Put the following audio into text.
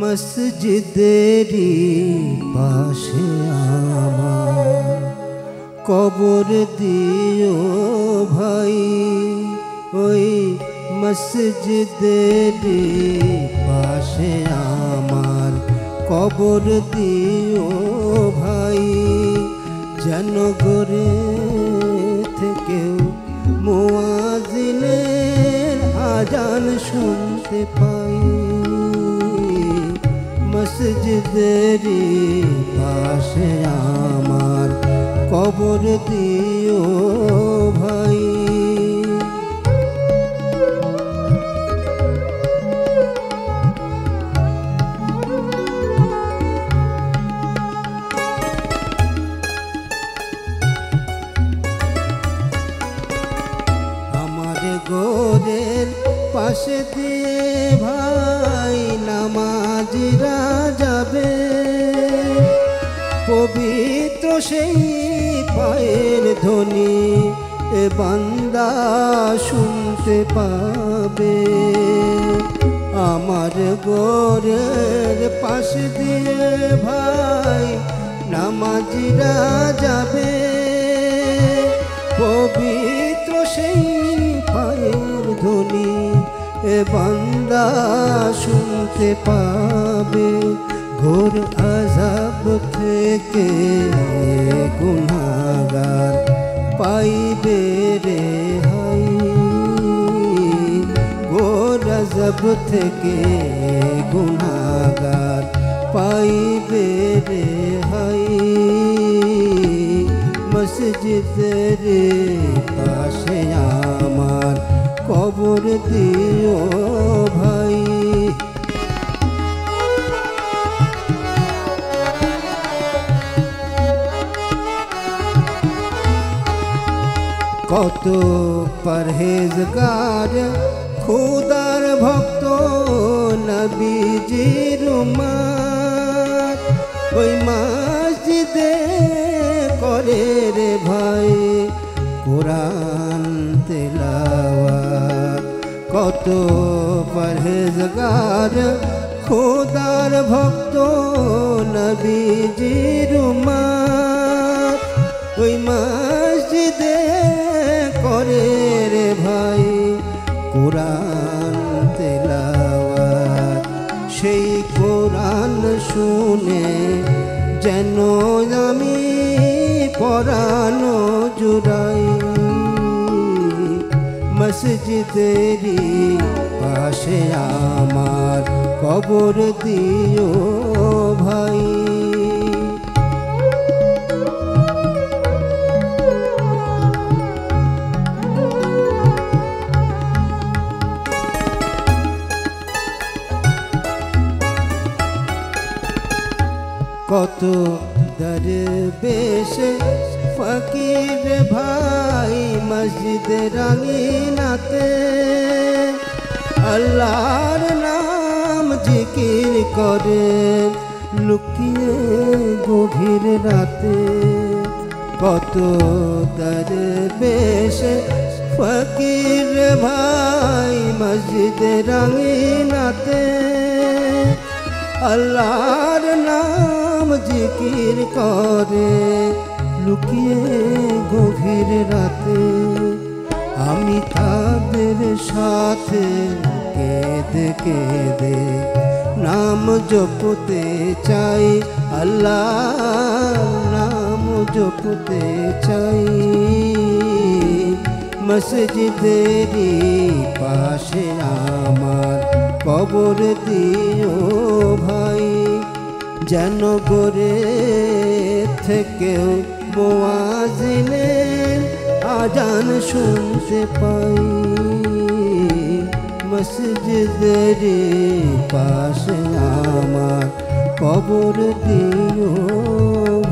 মসজিদেরই পাশে আমার কবর দিও ভাই। ওই মসজিদেরই পাশে আমার কবর দিও ভাই। যেন গরে থেকেও মুয়াজিনের আজান শুনতে পাই। মসজিদেরই পাশে আমার কবর দিও ভাই। আমার গোরের পাশে দিয়ে ভাই নামাজিরা যাবে পবিত্র সেই পায়ের ধ্বনি এ বান্দা শুনতে পাবে। আমার গোরের পাশে দিয়ে ভাই নামাজিরা যাবে পবিত্র সেই পায়ের ধ্বনি এ বান্দা শুনতে পাবে ঘোর আজাব থেকে গুনাগার পাইবে রে হাই। ঘোর আজাব থেকে গুনাগার পাইবে রে হাই। মসজিদের পাশে আমার কবর দিও ভাই। কত পরহেজগার, খুদার ভক্ত নবীজির উম্মত ওই মসজিদে করে রে ভাই, কোরআন তেলাওয়াত কত পরহেজগার, খোদার ভক্ত নবীজির উম্মত ওই মসজিদে করে রে ভাই কোরআন তেলাওয়াত। সেই কোরআন শুনে যেন আমি পরানো জুড়াই। মসজিদেরই পাশে আমার কবর দিও ভাই। কত দরবেশ ফকির ভাই মসজিদ রাঙিনাতে আল্লাহর নাম জিকির করে, লুকিয়ে গভীর রাতে। কত দরবেশ ফকির ভাই মসজিদ রাঙিনাতে আল্লাহর নাম জিকির করে লুকিয়ে গভীর রাতে আমি তাদের সাথে কেঁদে কেঁদে নাম জপতে চাই আল্লাহ নাম জপতে চাই। মসজিদেরই পাশে আমার কবর দিও ভাই, যেন গরে থেকেও মোয়াজিনের আজান শুনতে পাই মসজিদেরই পাশে আমার কবর দিও ভাই